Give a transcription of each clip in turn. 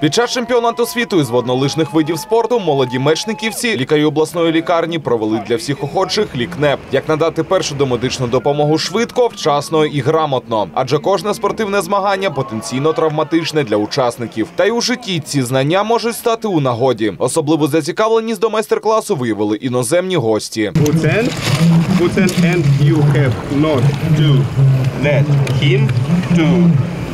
Під час чемпіонату світу із воднолижних видів спорту молоді мечниківці лікарі обласної лікарні провели для всіх охочих лікнеп. Як надати першу домедичну допомогу швидко, вчасно і грамотно. Адже кожне спортивне змагання потенційно травматичне для учасників. Та й у житті ці знання можуть стати у нагоді. Особливу зацікавленість до майстер-класу виявили іноземні гості. And you have not to let him to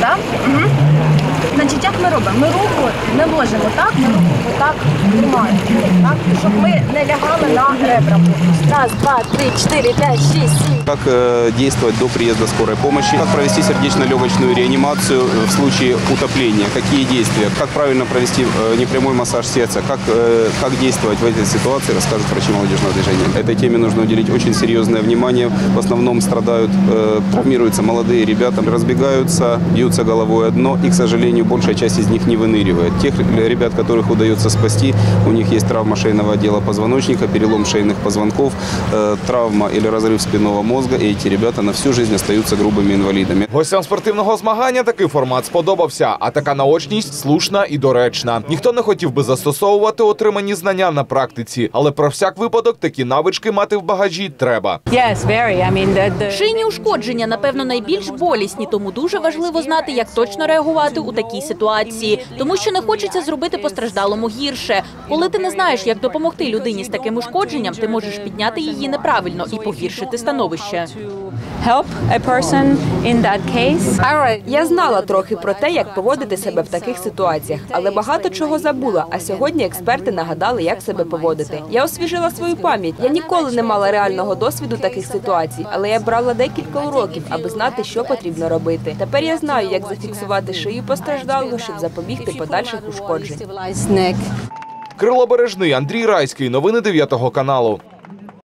Так? Угу. Значить, як ми робимо? Ми руку не ложимо так, ми руку отак тримаємо, так? щоб ми не лягали на ребра. Раз, два, три, чотири, п'ять, шість, сім. Как э, действовать до приезда скорой помощи, как провести сердечно-легочную реанимацию э, в случае утопления, какие действия, как правильно провести э, непрямой массаж сердца, как, э, как действовать в этой ситуации, расскажут врачи молодежного движения. Этой теме нужно уделить очень серьезное внимание. В основном страдают, э, травмируются молодые ребята, разбегаются, бьются головой о дно, и, к сожалению, большая часть из них не выныривает. Тех ребят, которых удается спасти, у них есть травма шейного отдела позвоночника, перелом шейных позвонков, э, травма или разрыв спинного мозга, и эти ребята на всю жизнь остаются грубыми инвалидами. Гостям спортивного змагання такий формат сподобався, а така наочність слушна і доречна. Ніхто не хотів би застосовувати отримані знання на практиці, але про всяк випадок такі навички мати в багажі треба. Yes, very. I mean, the, the... Шийні ушкодження, напевно, найбільш болісні, тому дуже важливо знати, як точно реагувати у такій ситуації, тому що не хочеться зробити постраждалому гірше. Коли ти не знаєш, як допомогти людині з таким ушкодженням, ти можеш підняти її неправильно і погіршити становище. help a person in that case. Я знала трохи про те, як поводити себе в таких ситуаціях, але багато чого забула. А сьогодні експерти нагадали, як себе поводити. Я освіжила свою пам'ять. Я ніколи не мала реального досвіду таких ситуацій, але я брала декілька уроків, аби знати, що потрібно робити. Тепер я знаю, як зафіксувати шию постраждалого, щоб запобігти подальших ушкоджень. Крило Бережний, Андрій Райський. Новини 9 каналу.